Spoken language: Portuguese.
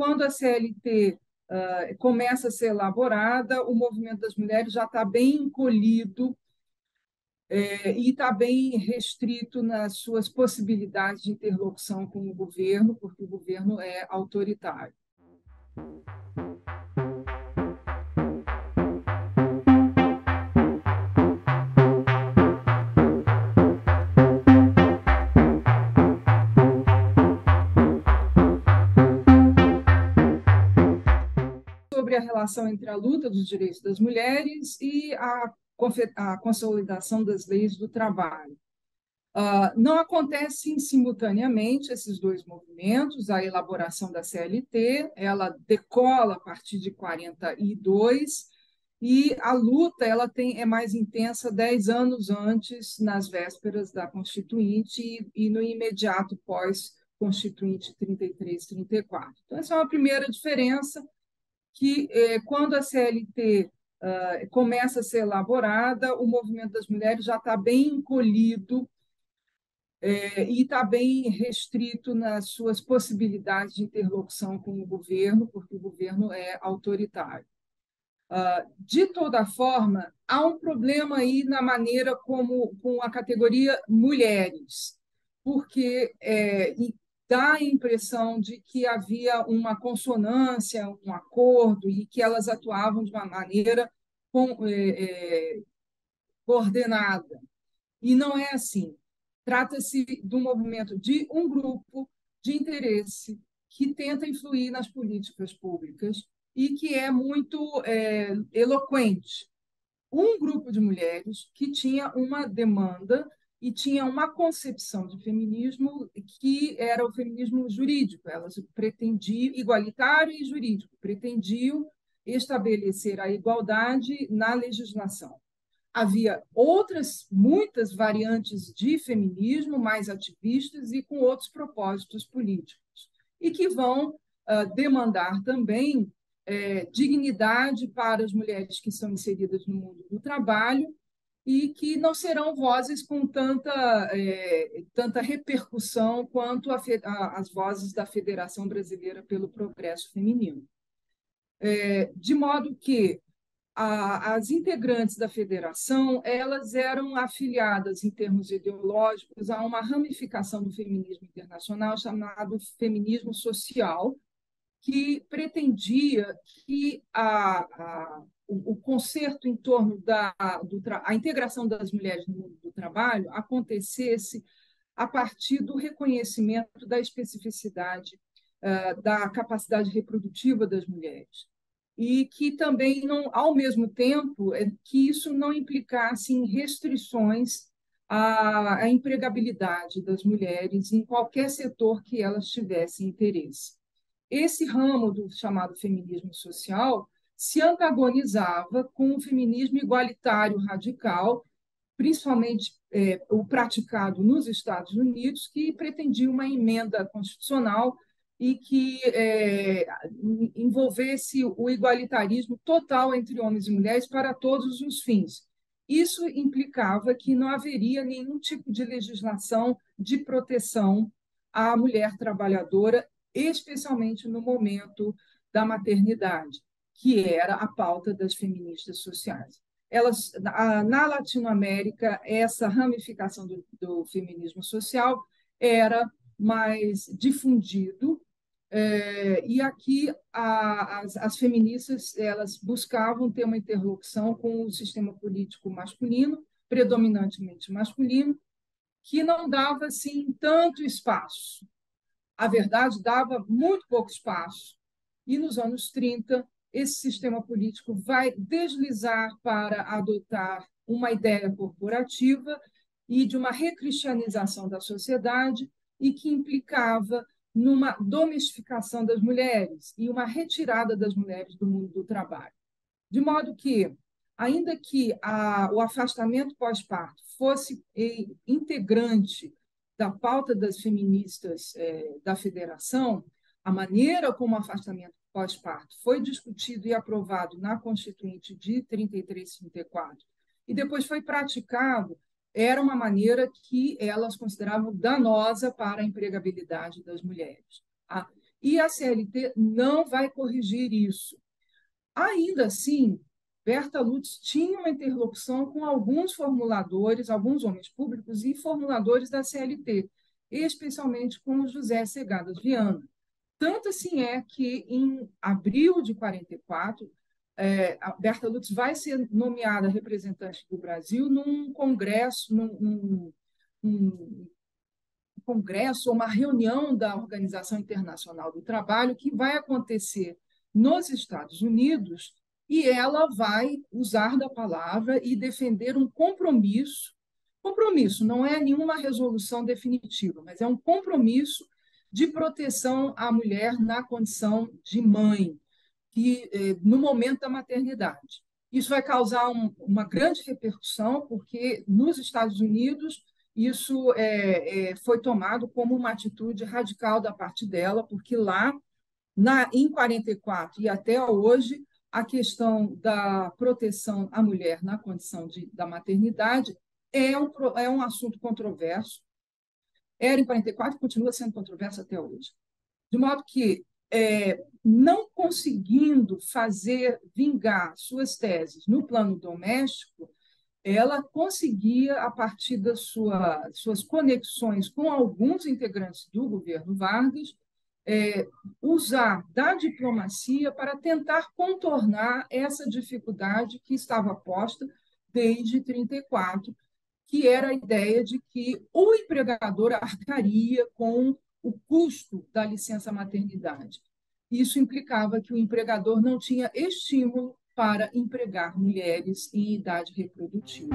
quando a CLT uh, começa a ser elaborada, o movimento das mulheres já está bem encolhido é, e está bem restrito nas suas possibilidades de interlocução com o governo, porque o governo é autoritário. Sobre a relação entre a luta dos direitos das mulheres e a a consolidação das leis do trabalho. Uh, não acontecem simultaneamente esses dois movimentos, a elaboração da CLT, ela decola a partir de 42 e a luta ela tem é mais intensa dez anos antes, nas vésperas da Constituinte e, e no imediato pós Constituinte 33, 34. Então essa é uma primeira diferença que eh, quando a CLT uh, começa a ser elaborada, o movimento das mulheres já está bem encolhido é, e está bem restrito nas suas possibilidades de interlocução com o governo, porque o governo é autoritário. Uh, de toda forma, há um problema aí na maneira como com a categoria mulheres, porque é, dá a impressão de que havia uma consonância, um acordo, e que elas atuavam de uma maneira com, é, é, coordenada. E não é assim. Trata-se um movimento de um grupo de interesse que tenta influir nas políticas públicas e que é muito é, eloquente. Um grupo de mulheres que tinha uma demanda e tinha uma concepção de feminismo que era o feminismo jurídico. Elas pretendiam, igualitário e jurídico, pretendiam estabelecer a igualdade na legislação. Havia outras, muitas variantes de feminismo, mais ativistas e com outros propósitos políticos, e que vão uh, demandar também é, dignidade para as mulheres que são inseridas no mundo do trabalho e que não serão vozes com tanta, é, tanta repercussão quanto a, a, as vozes da Federação Brasileira pelo Progresso Feminino. É, de modo que a, as integrantes da federação elas eram afiliadas em termos ideológicos a uma ramificação do feminismo internacional chamado feminismo social, que pretendia que a, a o, conserto em torno da do, a integração das mulheres no mundo do trabalho acontecesse a partir do reconhecimento da especificidade uh, da capacidade reprodutiva das mulheres. E que também não ao mesmo tempo é, que isso não implicasse em restrições à, à empregabilidade das mulheres em qualquer setor que elas tivessem interesse. Esse ramo do chamado feminismo social se antagonizava com o feminismo igualitário radical, principalmente é, o praticado nos Estados Unidos, que pretendia uma emenda constitucional e que é, envolvesse o igualitarismo total entre homens e mulheres para todos os fins. Isso implicava que não haveria nenhum tipo de legislação de proteção à mulher trabalhadora, especialmente no momento da maternidade que era a pauta das feministas sociais. Elas, na Latinoamérica, essa ramificação do, do feminismo social era mais difundido é, e aqui a, as, as, feministas elas buscavam ter uma interlocução com o sistema político masculino, predominantemente masculino, que não dava assim tanto espaço. A verdade dava muito pouco espaço. E nos anos 30 esse sistema político vai deslizar para adotar uma ideia corporativa e de uma recristianização da sociedade e que implicava numa domesticação das mulheres e uma retirada das mulheres do mundo do trabalho. De modo que, ainda que a, o afastamento pós-parto fosse integrante da pauta das feministas é, da federação, a maneira como o afastamento pós-parto foi discutido e aprovado na Constituinte de 33 34 e depois foi praticado, era uma maneira que elas consideravam danosa para a empregabilidade das mulheres. Tá? e a CLT não vai corrigir isso. Ainda assim, Berta Lutz tinha uma interlocução com alguns formuladores, alguns homens públicos e formuladores da CLT, especialmente com o José Segadas Viana. Tanto assim é que, em abril de 44, é, a Berta Lutz vai ser nomeada representante do Brasil num congresso, num, num, num congresso, uma reunião da Organização Internacional do Trabalho que vai acontecer nos Estados Unidos e ela vai usar da palavra e defender um compromisso. Compromisso não é nenhuma resolução definitiva, mas é um compromisso de proteção à mulher na condição de mãe, eh, no momento da maternidade. Isso vai causar um, uma grande repercussão, porque nos Estados Unidos isso é, é, foi tomado como uma atitude radical da parte dela, porque lá, na, em 44 e até hoje, a questão da proteção à mulher na condição de, da maternidade é um, é um assunto controverso. Era em 44 e continua sendo controverso até hoje. De modo que, é, não conseguindo fazer vingar suas teses no plano doméstico, ela conseguia, a partir das sua, suas conexões com alguns integrantes do governo Vargas, é, usar da diplomacia para tentar contornar essa dificuldade que estava posta desde 1934, que era a ideia de que o empregador arcaria com o custo da licença maternidade. Isso implicava que o empregador não tinha estímulo para empregar mulheres em idade reprodutiva.